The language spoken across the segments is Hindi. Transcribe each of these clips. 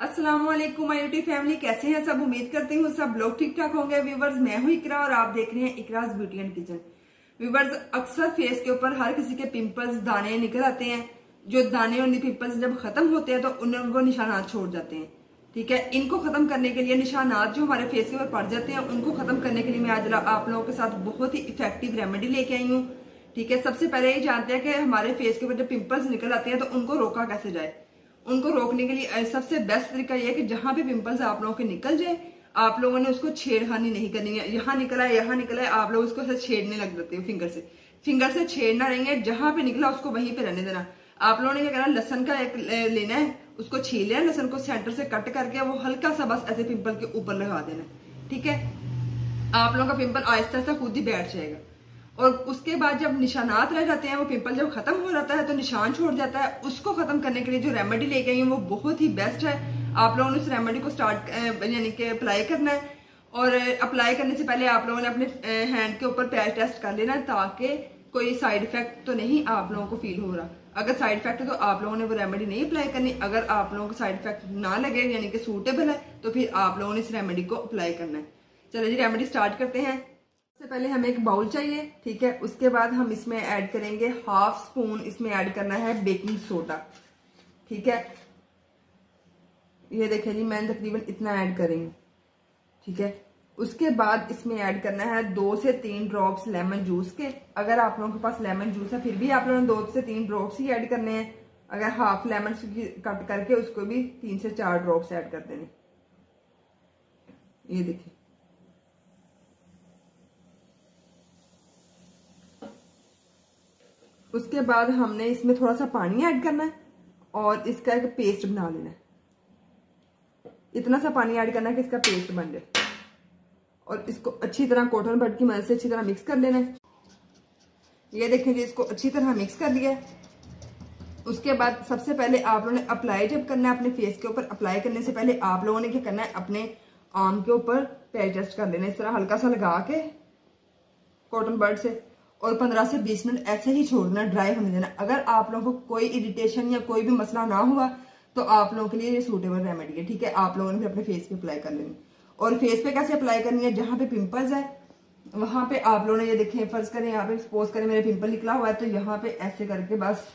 असलम माई यूट्यूब फैमिली कैसे हैं सब? उम्मीद करती हूँ सब लोग ठीक ठाक होंगे। व्यूवर्स मैं हूँ इकरा और आप देख रहे हैं Ikraj beauty and kitchen viewers अक्सर फेस के ऊपर हर किसी के पिंपल्स दाने निकल आते हैं। जो दाने और पिंपल्स जब खत्म होते हैं तो उन वो निशानात छोड़ जाते हैं। ठीक है? इनको खत्म करने के लिए निशानात जो हमारे फेस के ऊपर पड़ जाते हैं, उनको खत्म करने के लिए मैं आज आप लोगों के साथ बहुत ही इफ़ेक्टिव रेमेडी लेके आई हूँ। ठीक है? सबसे पहले ये जानते हैं कि हमारे फेस के ऊपर जब पिंपल्स निकल आते हैं तो उनको रोका कैसे जाए? उनको रोकने के लिए सबसे बेस्ट तरीका यह है कि जहाँ भी पिंपल्स आप लोगों के निकल जाए, आप लोगों ने उसको छेड़खानी नहीं करनी है। यहाँ निकला है, यहाँ निकला है, आप लोग उसको छेड़ने लग जाते हो फिंगर से। फिंगर से छेड़ना रहेंगे जहाँ पे निकला उसको वहीं पे रहने देना। आप लोगों ने क्या करना लसन का एक लेना है, उसको छील लेना लसन को सेंटर से कट करके वो हल्का सा बस ऐसे पिंपल के ऊपर लगा देना। ठीक है? आप लोगों का पिंपल आहिस्ता आहिस्ता खुद ही बैठ जाएगा। और उसके बाद जब निशानात रह जाते हैं, वो पिंपल जब खत्म हो जाता है तो निशान छोड़ जाता है। उसको खत्म करने के लिए जो रेमेडी लेके आई वो बहुत ही बेस्ट है। आप लोगों ने उस रेमेडी को स्टार्ट यानी कि अप्लाई करना है। और अप्लाई करने से पहले आप लोगों ने अपने हैंड के ऊपर पैर टेस्ट कर लेना है ताकि कोई साइड इफ़ेक्ट तो नहीं आप लोगों को फील हो रहा। अगर साइड इफ़ेक्ट है तो आप लोगों ने वो रेमेडी नहीं अप्लाई करनी। अगर आप लोगों को साइड इफ़ेक्ट ना लगे, यानी कि सूटेबल है तो फिर आप लोगों ने इस रेमेडी को अप्लाई करना है। चलो जी रेमेडी स्टार्ट करते हैं। सबसे पहले हमें एक बाउल चाहिए, ठीक है? उसके बाद हम इसमें ऐड करेंगे हाफ़ स्पून इसमें ऐड करना है बेकिंग सोडा, ठीक है? ये देखें जी, मैं तकरीबन इतना ऐड करेंगे ठीक है? उसके बाद इसमें ऐड करना है दो से तीन ड्रॉप्स लेमन जूस के। अगर आप लोगों के पास लेमन जूस है, फिर भी आप लोगों ने दो से तीन ड्रॉप्स ही ऐड करने हैं। अगर हाफ़ लेमन कट करके उसको भी तीन से चार ड्रॉप्स ऐड कर देने। ये देखिए। उसके बाद हमने इसमें थोड़ा सा पानी ऐड करना है और इसका एक पेस्ट बना लेना है। इतना सा पानी ऐड करना है कि इसका पेस्ट बन जाए। और इसको अच्छी तरह कॉटन बड की मदद से अच्छी तरह मिक्स कर लेना है। ये देखें जी, इसको अच्छी तरह मिक्स कर लिया उसके बाद सबसे पहले आप लोगों ने अप्लाई जब करना है, अपने फेस के ऊपर अप्लाई करने से पहले आप लोगों ने क्या करना है, अपने आर्म के ऊपर पैर टेस्ट कर लेना इस तरह हल्का सा लगा के कॉटन बर्ड से। और 15 से 20 मिनट ऐसे ही छोड़ना ड्राई होने देना। अगर आप लोगों को कोई इरिटेशन या कोई भी मसला ना हुआ तो आप लोगों के लिए ये सूटेबल रेमेडी है, ठीक है? आप लोगों ने भी अपने फेस पे अप्लाई कर लेनी। और फेस पे कैसे अप्लाई करनी है? जहाँ पे पिंपल्स है, वहाँ पे आप लोगों ने ये देखें, फ़र्ज़ करें, यहाँ पे सपोज़ करें, मेरे पिंपल निकला हुआ है तो यहाँ पे ऐसे करके बस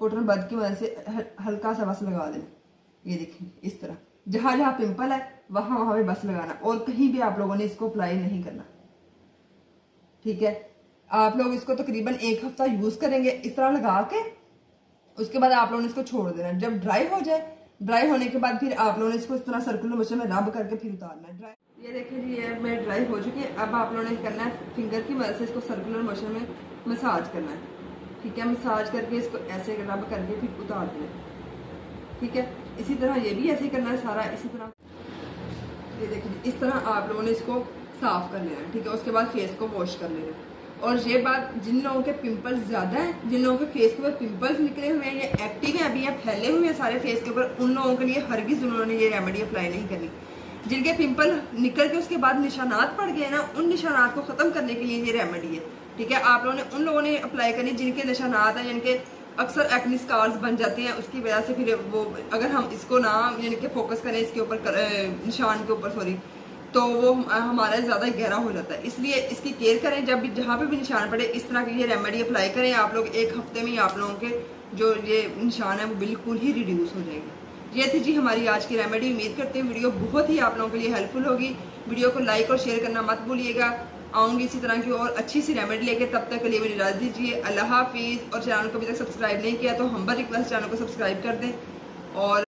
कॉटन बद की मदद से हल्का सा बस लगा देना। ये देखें, इस तरह। जहाँ जहाँ पिंपल है, वहाँ वहाँ पे बस लगाना। और कहीं भी आप लोगों ने इसको अप्लाई नहीं करना। ठीक है? आप लोग इसको तकरीबन एक हफ़्ता यूज़ करेंगे, इस तरह लगा के, उसके बाद आप लोगों ने इसको छोड़ देना। जब ड्राई हो जाए ड्राई होने के बाद फिर आप लोगों ने इसको इस तरह सर्कुलर मशीन में रब करके फिर उतारना है। ड्राई ये देखिए जी, ये मैं ड्राई हो चुकी है। अब आप लोगों ने करना है फिंगर की मदद से इसको सर्कुलर मशीन में मसाज करना है। ठीक है मसाज करके इसको ऐसे रब करके फिर उतार देना ठीक है, इसी तरह ये भी ऐसे करना है, सारा इसी तरह। ये देखिए इस तरह आप लोगों ने इसको साफ़ कर लेना है। ठीक है, उसके बाद फेस को वॉश कर लेना है। और ये बात जिन लोगों के पिंपल्स ज़्यादा हैं, जिन लोगों के फेस के ऊपर पिंपल्स निकले हुए हैं, ये एक्टिव हैं, अभी यहाँ फैले हुए हैं सारे फेस के ऊपर, उन लोगों के लिए हर हरगिज उन्होंने ये रेमेडी अप्लाई नहीं करनी जिनके पिंपल निकल के उसके बाद निशानात पड़ गए ना, उन निशानात को खत्म करने के लिए ये रेमेडी है। ठीक है, आप लोगों ने उन लोगों ने अप्लाई करनी जिनके निशानात हैं, जिनके अक्सर एक्नी स्कार्स बन जाते हैं, उसकी वजह से फिर वो, अगर हम इसको ना, यानी कि फोकस करें इसके ऊपर निशान के ऊपर सॉरी तो वो हमारा ज़्यादा गहरा हो जाता है। इसलिए इसकी केयर करें, जब भी, जहाँ पे भी निशान पड़े, इस तरह की ये रेमेडी अप्लाई करें। आप लोग एक हफ़्ते में ही आप लोगों के जो ये निशान है, वो बिल्कुल ही रिड्यूस हो जाएँगे। ये थी जी हमारी आज की रेमेडी उम्मीद करते हैं वीडियो बहुत ही आप लोगों के लिए हेल्पफुल होगी। वीडियो को लाइक और शेयर करना मत भूलिएगा। आऊँगी इसी तरह की और अच्छी सी रेमेडी लेके। तब तक के लिए मेरी इजाज़त दीजिए। अल्लाह हाफिज़। और चैनल को अभी तक सब्सक्राइब नहीं किया तो हम पर रिक्वेस्ट चैनल को सब्सक्राइब कर दें। और